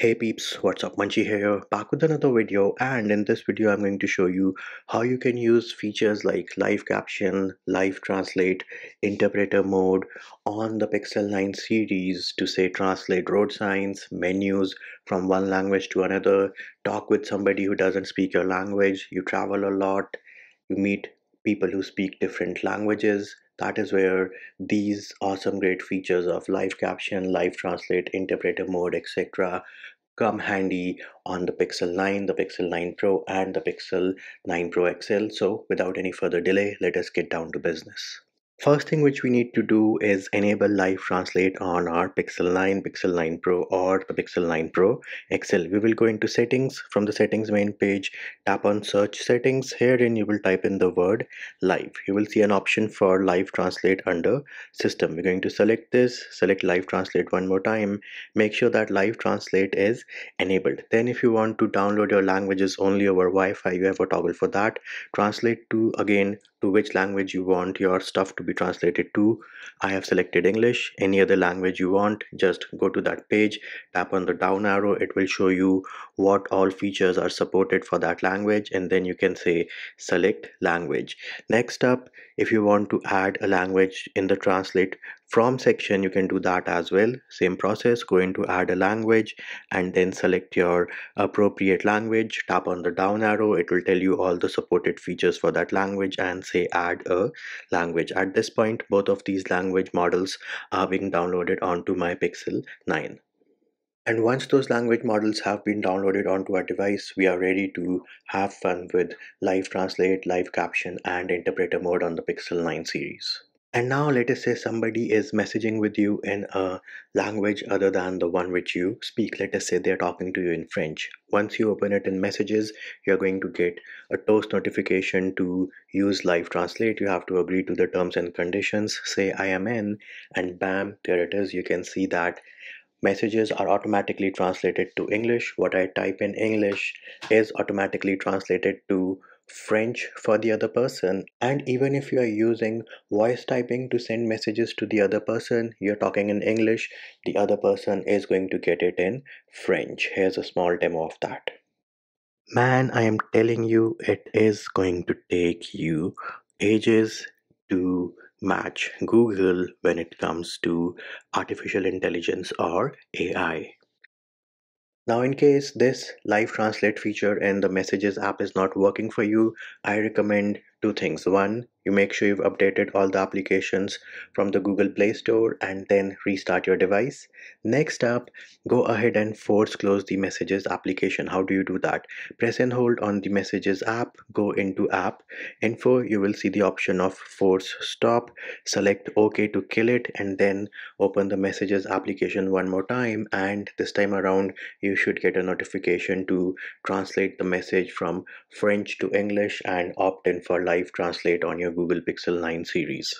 Hey peeps, what's up? Munchy here, back with another video and in this video I'm going to show you how you can use features like live caption, live translate, interpreter mode on the Pixel 9 series to say translate road signs, menus from one language to another, talk with somebody who doesn't speak your language, you travel a lot, you meet people who speak different languages, that is where these awesome great features of live caption live translate interpreter mode etc come handy on the pixel 9 the pixel 9 pro and the pixel 9 pro xl so without any further delay let us get down to business First thing which we need to do is enable live translate on our Pixel 9, Pixel 9 Pro or the Pixel 9 Pro XL. We will go into settings from the settings main page, tap on search settings. Herein you will type in the word live. You will see an option for live translate under system. We're going to select this, select live translate one more time. Make sure that live translate is enabled. Then if you want to download your languages only over Wi-Fi, you have a toggle for that. Translate to again to which language you want your stuff to be translated to. I have selected English. Any other language you want, just go to that page, tap on the down arrow. It will show you what all features are supported for that language and then you can say select language. Next up, if you want to add a language in the translate from section you can do that as well. Same process go into add a language and then select your appropriate language tap on the down arrow. It will tell you all the supported features for that language and say add a language. At this point both of these language models are being downloaded onto my pixel 9 and once those language models have been downloaded onto our device, we are ready to have fun with live translate, live caption, and interpreter mode on the Pixel 9 series. And now let us say somebody is messaging with you in a language other than the one which you speak. Let us say they're talking to you in French. Once you open it in messages, you're going to get a toast notification to use live translate. You have to agree to the terms and conditions, say I am in, and bam, there it is. You can see that messages are automatically translated to English. What I type in English is automatically translated to French for the other person. And even if you are using voice typing to send messages to the other person, you're talking in English, the other person is going to get it in French. Here's a small demo of that. Man, I am telling you, it is going to take you ages to match Google when it comes to artificial intelligence or AI. Now in case this live translate feature in the messages app is not working for you, I recommend two things. One, you make sure you've updated all the applications from the Google Play Store and then restart your device. Next up, go ahead and force close the messages application. How do you do that? Press and hold on the messages app, go into app info, you will see the option of force stop, select OK to kill it and then open the messages application one more time and this time around you should get a notification to translate the message from French to English and opt in for live translate on your Google Pixel 9 series.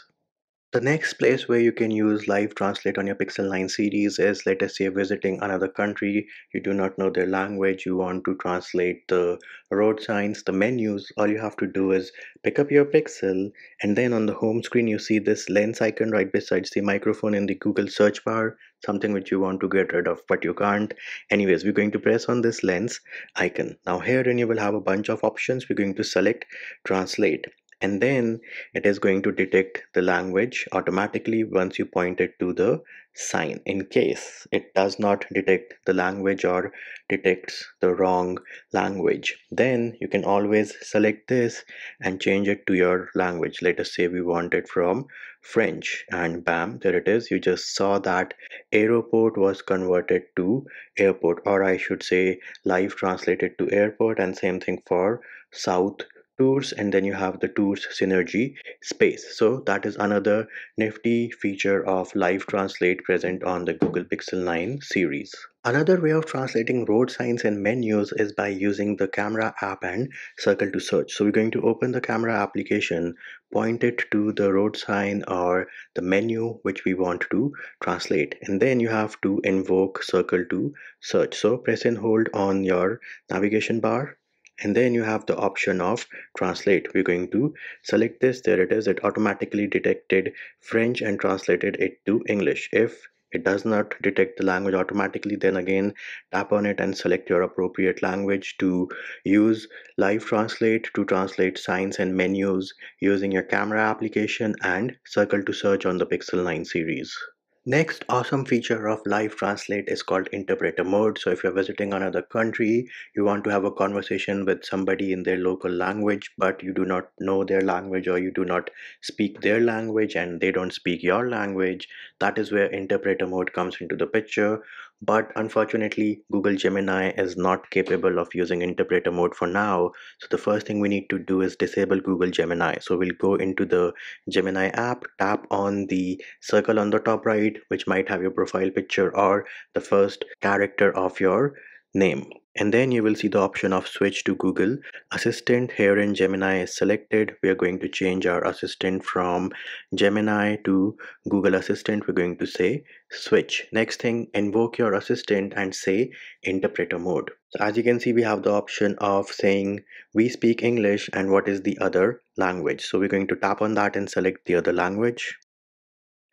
The next place where you can use live translate on your Pixel 9 series is let us say visiting another country, you do not know their language, you want to translate the road signs, the menus, all you have to do is pick up your Pixel and then on the home screen you see this lens icon right besides the microphone in the Google search bar, something which you want to get rid of but you can't. Anyways, we're going to press on this lens icon. Now here and you will have a bunch of options, we're going to select translate and then it is going to detect the language automatically once you point it to the sign. In case it does not detect the language or detects the wrong language then you can always select this and change it to your language. Let us say we want it from french and bam there it is. You just saw that aeroport was converted to airport or i should say live translated to airport and same thing for south tours and then you have the tours synergy space so that is another nifty feature of live translate present on the google pixel 9 series Another way of translating road signs and menus is by using the camera app and circle to search. So we're going to open the camera application, point it to the road sign or the menu which we want to translate. And then you have to invoke circle to search. So press and hold on your navigation bar and then you have the option of translate. We're going to select this. There it is. It automatically detected french and translated it to english. If it does not detect the language automatically then again tap on it and select your appropriate language to use live translate to translate signs and menus using your camera application and circle to search on the pixel 9 series Next awesome feature of Live Translate is called interpreter mode. So if you're visiting another country, you want to have a conversation with somebody in their local language, but you do not know their language or you do not speak their language and they don't speak your language, that is where interpreter mode comes into the picture. But unfortunately, Google Gemini is not capable of using interpreter mode for now. So the first thing we need to do is disable Google Gemini. So we'll go into the Gemini app, tap on the circle on the top right which might have your profile picture or the first character of your name and then you will see the option of switch to Google Assistant here in Gemini is selected we are going to change our assistant from Gemini to Google Assistant we're going to say switch next thing invoke your assistant and say interpreter mode so as you can see we have the option of saying we speak English and what is the other language so we're going to tap on that and select the other language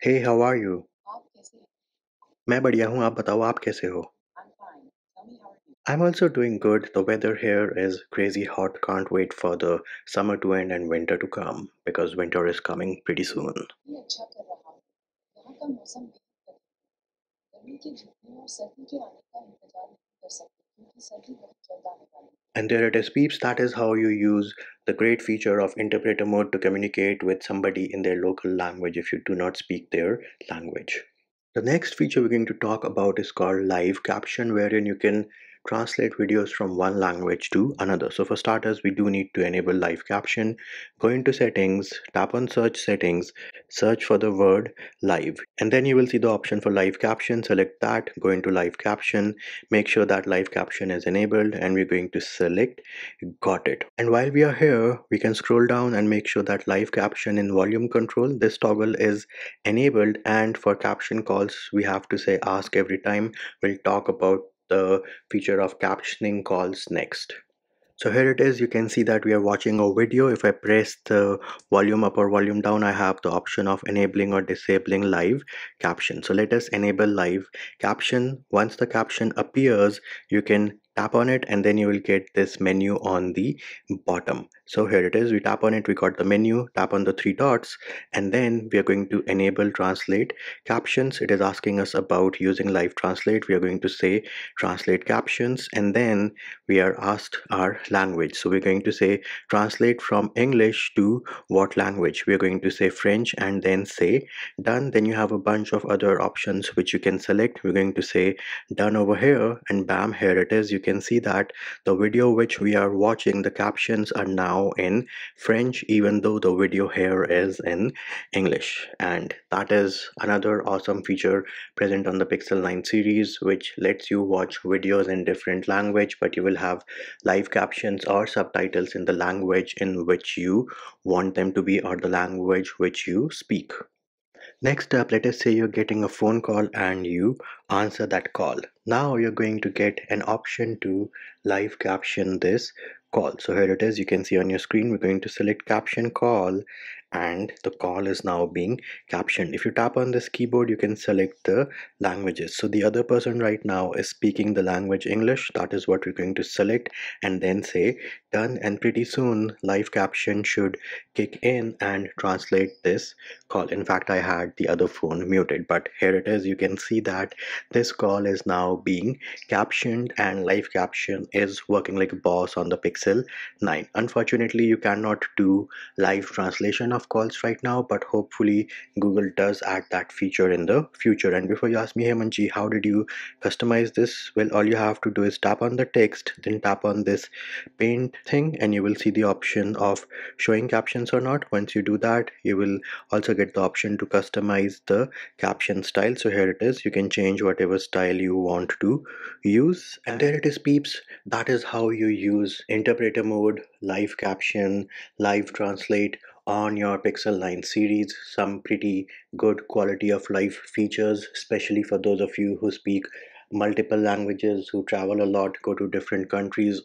hey how are you मैं बढ़िया हूँ आप बताओ आप कैसे हो I'm also doing good. The weather here is crazy hot. Can't wait for the summer to end and winter to come because winter is coming pretty soon. And there it is peeps, that is how you use the great feature of interpreter mode to communicate with somebody in their local language if you do not speak their language. The next feature we're going to talk about is called live caption wherein you can translate videos from one language to another. So for starters, we do need to enable live caption. Go into settings, tap on search settings, search for the word live, and then you will see the option for live caption. Select that, go into live caption, make sure that live caption is enabled, and we're going to select got it. And while we are here, we can scroll down and make sure that live caption in volume control, this toggle is enabled. And for caption calls, we have to say ask every time. We'll talk about the feature of captioning calls next. So here it is, you can see that we are watching a video. If I press the volume up or volume down, I have the option of enabling or disabling live caption. So let us enable live caption. Once the caption appears, you can tap on it and then you will get this menu on the bottom so here it is. We tap on it we got the menu tap on the three dots and then we are going to enable translate captions. It is asking us about using live translate. We are going to say translate captions and then we are asked our language. So we're going to say translate from english to what language? We're going to say french and then say done. Then you have a bunch of other options which you can select. We're going to say done over here and bam here it is. You can see that the video which we are watching the captions are now in French even though the video here is in English and that is another awesome feature present on the Pixel 9 series which lets you watch videos in different language but you will have live captions or subtitles in the language in which you want them to be or the language which you speak. Next up, let us say you're getting a phone call and you answer that call. Now you're going to get an option to live caption this call. So here it is, you can see on your screen, we're going to select caption call and the call is now being captioned. If you tap on this keyboard, you can select the languages. So the other person right now is speaking the language English. That is what we're going to select and then say done. And pretty soon live caption should kick in and translate this call. In fact, I had the other phone muted, but here it is. You can see that this call is now being captioned and live caption is working like a boss on the Pixel 9. Unfortunately, you cannot do live translation of calls right now but hopefully Google does add that feature in the future. And before you ask me Hey Munchy how did you customize this? Well all you have to do is tap on the text then tap on this paint thing and you will see the option of showing captions or not. Once you do that you will also get the option to customize the caption style. So here it is. You can change whatever style you want to use. And there it is peeps. That is how you use interpreter mode live caption live translate on your Pixel 9 series some pretty good quality of life features especially for those of you who speak multiple languages who travel a lot go to different countries